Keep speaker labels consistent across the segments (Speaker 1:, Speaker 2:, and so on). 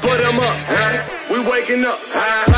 Speaker 1: Put them up. We waking up.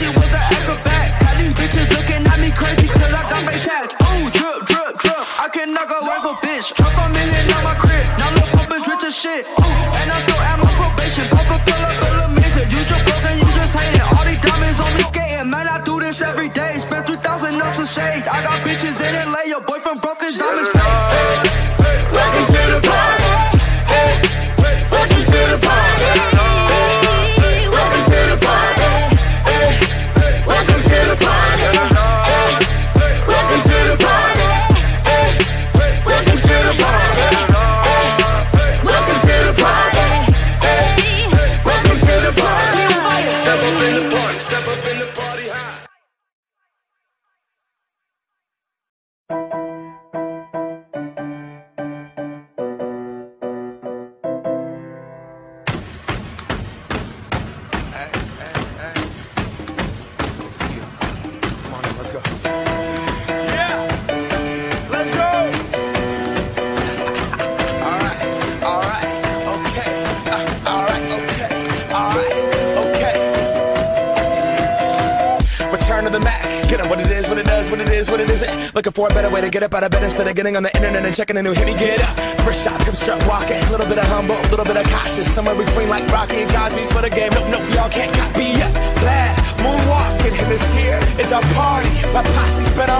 Speaker 2: She was an acrobat. Got these bitches looking at me crazy, cause I got face tats. Oh, drip, drip, drip, I can knock a wife a bitch. Drop a million on my crib, now look pump is rich as shit. Oh, and I still at my probation, pop a pill up, feel amazing. You just broken, you just hate it. All these diamonds on me skating, man, I do this every day. Spend 3,000 ounces of shades. I got bitches in LA, your boyfriend broke
Speaker 1: To the
Speaker 3: Mac. Get 'em what it is, what it does, what it is, what it isn't. Looking for a better way to get up out of bed instead of getting on the internet and checking a new hit. Me get up. First shot, come strut walking. A little bit of humble, a little bit of cautious. Somewhere between like Rocky and Cosby's for the game. Nope, nope, y'all can't copy yet. Glad moonwalking, and this here is our party. My posse's been on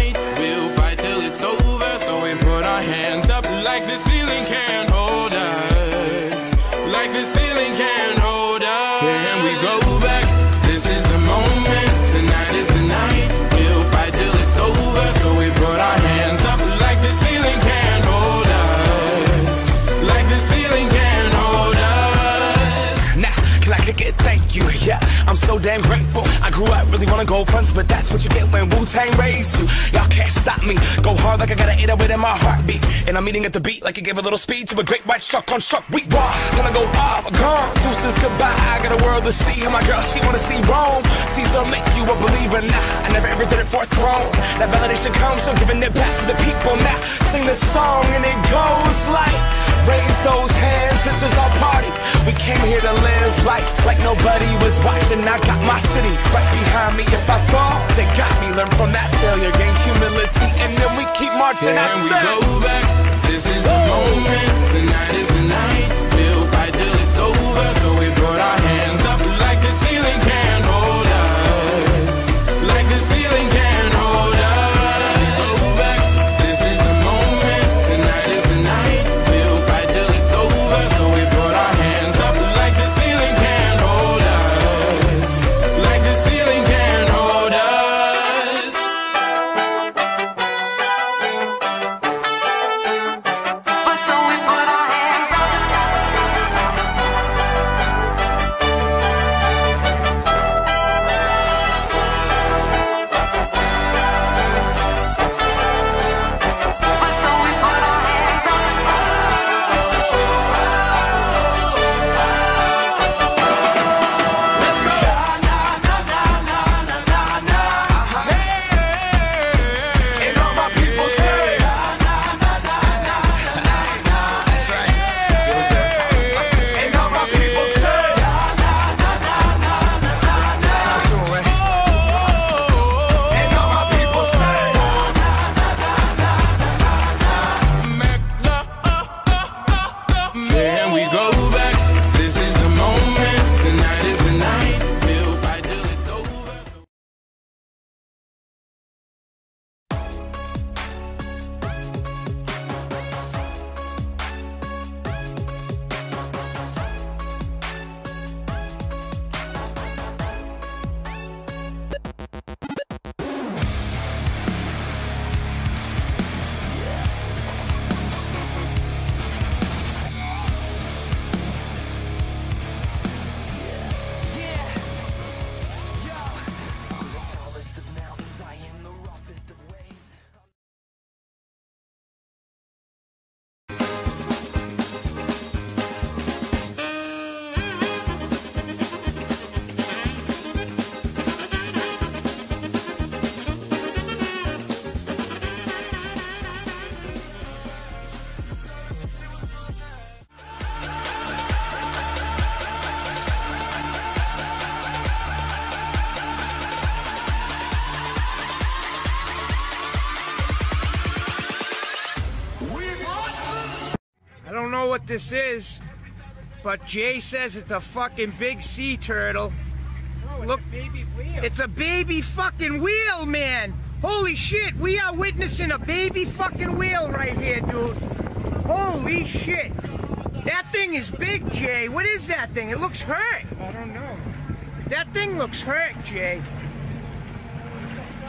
Speaker 3: I'm so damn grateful. I grew up really wanna go fronts, but that's what you get when Wu Tang raised you. Y'all can't stop me. Go hard like I gotta an 808 in my heartbeat. And I'm eating at the beat like it gave a little speed to a great white shark on shark week. Raw, time to go goodbye. I got a world to see. And my girl, she wanna see Rome. Caesar make you a believer. Nah, I never ever did it for a throne. That validation comes from giving it back to the people. Now, sing this song and it goes like. Raise those hands, this is our party. We came here to live life like nobody was watching. I got my city right behind me. If I fall, they got me. Learn from that failure, gain humility, and then we keep marching. I
Speaker 4: Can we go back? This is the moment. Tonight
Speaker 5: this is, but Jay says it's a fucking big sea turtle. Look, it's a baby fucking wheel, man. Holy shit, we are witnessing a baby fucking wheel right here, dude. Holy shit. That thing is big, Jay. What is that thing? It looks hurt.
Speaker 6: I don't know.
Speaker 5: That thing looks hurt, Jay.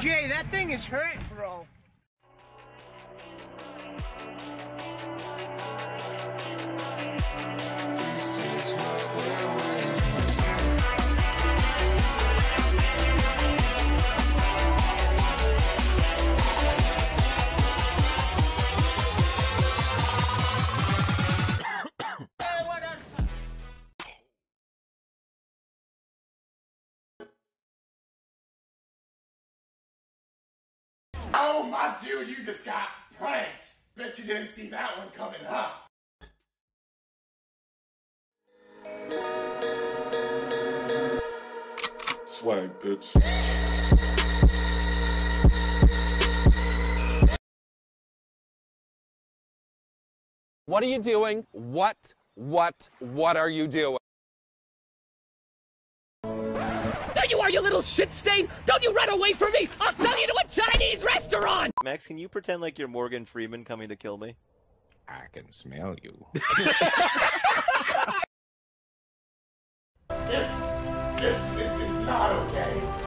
Speaker 5: Jay, that thing is hurt, bro.
Speaker 3: Oh my dude, you just got pranked. Bet you didn't see that one coming, huh? Swag, bitch.
Speaker 7: What are you doing? What, what, what are you doing?
Speaker 8: There you are, you little shit stain! Don't you run away from me! I'll sell you to a Chinese restaurant!
Speaker 9: Max, can you pretend like you're Morgan Freeman coming to kill me?
Speaker 10: I can smell you.
Speaker 3: This, this, this is not okay.